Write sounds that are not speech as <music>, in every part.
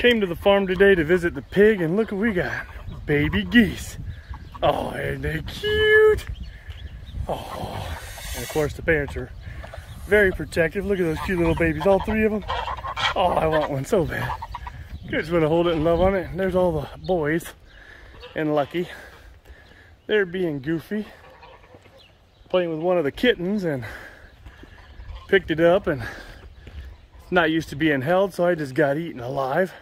Came to the farm today to visit the pig and look what we got. Baby geese. Oh, ain't they cute? Oh, and of course the parents are very protective. Look at those cute little babies, all three of them. Oh, I want one so bad. Just want to hold it and love on it. And there's all the boys and Lucky. They're being goofy. Playing with one of the kittens and picked it up and not used to being held, so I just got eaten alive.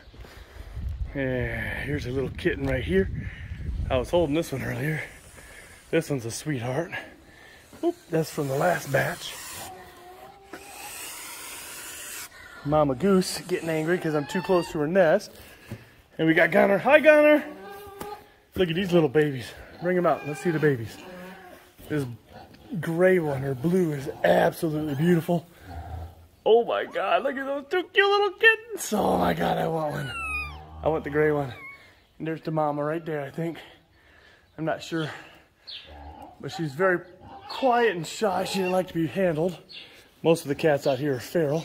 And here's a little kitten right here. I was holding this one earlier. This one's a sweetheart. Oop, that's from the last batch. Mama Goose getting angry because I'm too close to her nest. And we got Gunner. Hi, Gunner. Look at these little babies. Bring them out. Let's see the babies. This gray one or blue is absolutely beautiful. Oh my God, look at those two cute little kittens. Oh my God, I want one. I want the gray one. And there's the mama right there, I think. I'm not sure. But she's very quiet and shy. She didn't like to be handled. Most of the cats out here are feral.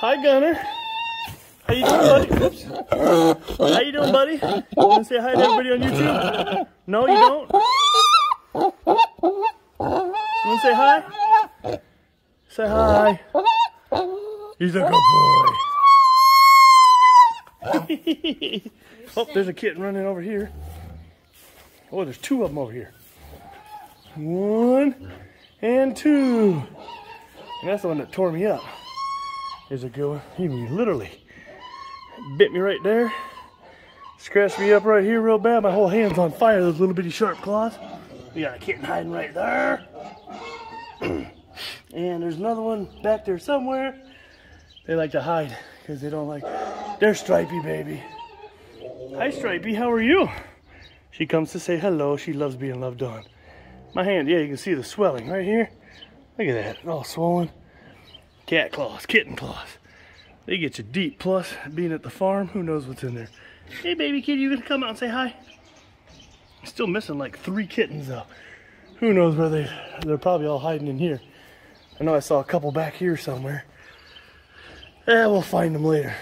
Hi, Gunner. How you doing, buddy? Oops. How you doing, buddy? You want to say hi to everybody on YouTube? No, you don't? You want to say hi? Say hi. He's a good boy. <laughs> oh, there's a kitten running over here. Oh, there's two of them over here. One and two. And that's the one that tore me up. Here's a good one. He literally bit me right there. Scratched me up right here real bad. My whole hand's on fire, those little bitty sharp claws. We got a kitten hiding right there. <clears throat> and there's another one back there somewhere. They like to hide because they don't like, they're stripy, baby. Hi, Stripey, how are you? She comes to say hello. She loves being loved on. My hand, yeah, you can see the swelling right here. Look at that, all swollen. Cat claws, kitten claws. They get you deep. Plus, being at the farm, who knows what's in there. Hey, baby kid, you gonna come out and say hi? Still missing like three kittens though. Who knows where they, they're probably all hiding in here. I know I saw a couple back here somewhere. Yeah, we'll find them later.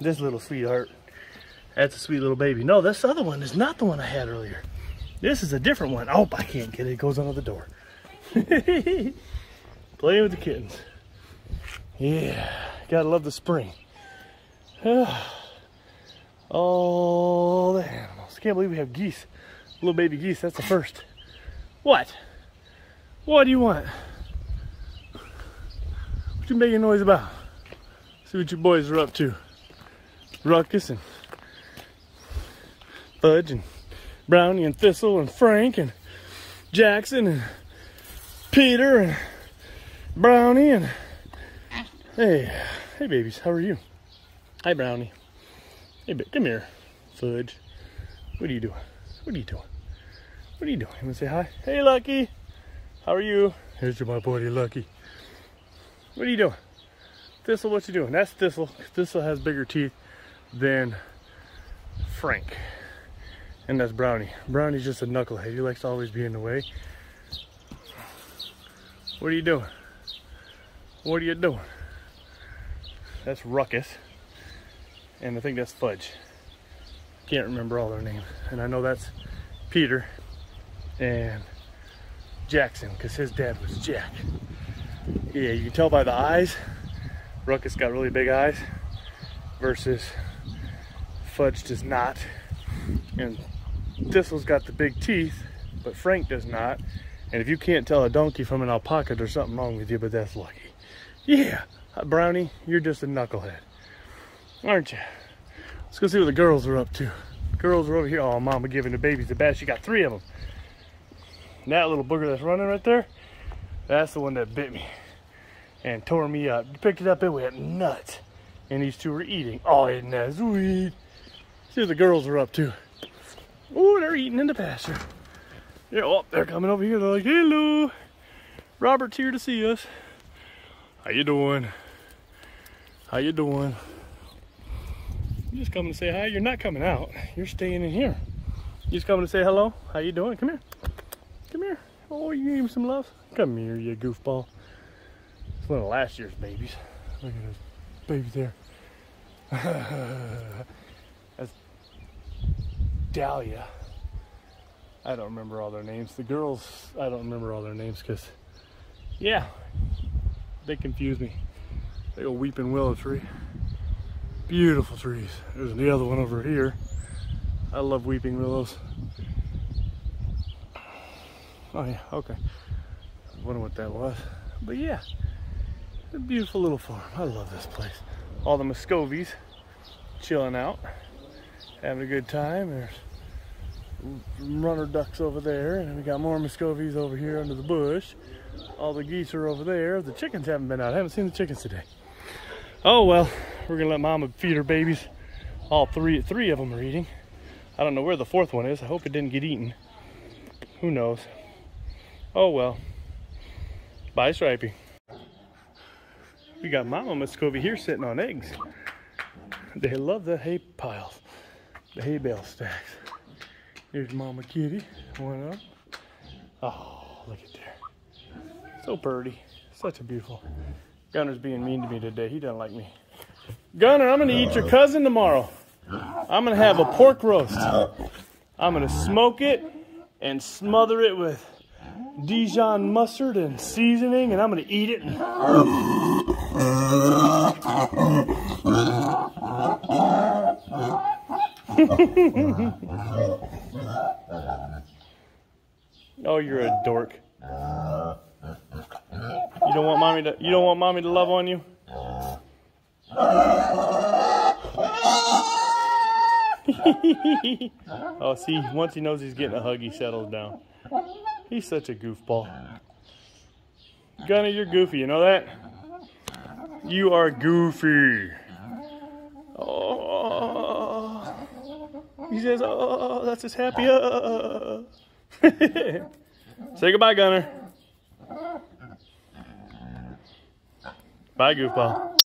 This little sweetheart. That's a sweet little baby. No, this other one is not the one I had earlier. This is a different one. Oh, I can't get it. It goes under the door. <laughs> Playing with the kittens. Yeah, gotta love the spring. <sighs> All the animals. Can't believe we have geese. Little baby geese, that's the first. What? What do you want? What you making noise about? See what your boys are up to. Ruckus and Fudge and Brownie and Thistle and Frank and Jackson and Peter and Brownie and hey, hey babies, how are you? Hi Brownie. Hey, come here, Fudge. What are you doing? What are you doing? What are you doing? You want to say hi? Hey, Lucky. How are you? Here's my buddy, Lucky. What are you doing? Thistle, what you doing? That's Thistle. Thistle has bigger teeth than Frank. And that's Brownie. Brownie's just a knucklehead. He likes to always be in the way. What are you doing? What are you doing? That's Ruckus. And I think that's Fudge. Can't remember all their names. And I know that's Peter and Jackson because his dad was Jack. Yeah, you can tell by the eyes. Ruckus got really big eyes versus Fudge does not. And Thistle's got the big teeth, but Frank does not. And if you can't tell a donkey from an alpaca, there's something wrong with you, but that's Lucky. Yeah, uh, Brownie, you're just a knucklehead. Aren't you? Let's go see what the girls are up to. Girls are over here. Oh, mama giving the babies the bath. She got three of them. And that little booger that's running right there, that's the one that bit me and tore me up. Picked it up, it went nuts. And these two were eating. Oh, isn't that sweet? See what the girls are up to. Oh, they're eating in the pasture. Yeah, oh, they're coming over here. They're like, hello. Robert's here to see us. How you doing? How you doing? You just coming to say hi. You're not coming out. You're staying in here. You just coming to say hello. How you doing? Come here. Come here. Oh, you me some love. Come here, you goofball. It's one of last year's babies. Look at this baby there. <laughs> Dahlia. I don't remember all their names. The girls, I don't remember all their names because, yeah, they confuse me. They go weeping willow tree. Beautiful trees. There's the other one over here. I love weeping willows. Oh yeah, okay. I wonder what that was. But yeah, a beautiful little farm. I love this place. All the Muscovies chilling out, having a good time. There's runner ducks over there, and we got more Muscovies over here under the bush. All the geese are over there. The chickens haven't been out. I haven't seen the chickens today. Oh well, we're gonna let Mama feed her babies. All three, three of them are eating. I don't know where the fourth one is. I hope it didn't get eaten. Who knows? Oh well. Bye, Stripey. We got Mama Muscovy here sitting on eggs. They love the hay piles, the hay bale stacks. Here's Mama Kitty, one up. Oh, look at there. So pretty. Such a beautiful. Gunner's being mean to me today. He doesn't like me. Gunner, I'm gonna eat your cousin tomorrow. I'm gonna have a pork roast. I'm gonna smoke it and smother it with Dijon mustard and seasoning, and I'm gonna eat it. <laughs> oh, you're a dork. You don't want mommy to. You don't want mommy to love on you. <laughs> oh, see, once he knows he's getting a hug, he settles down. He's such a goofball. Gunner, you're goofy, you know that? You are goofy. Oh. He says, oh, that's his happy. Uh. <laughs> Say goodbye, Gunner. <laughs> Bye, goofball.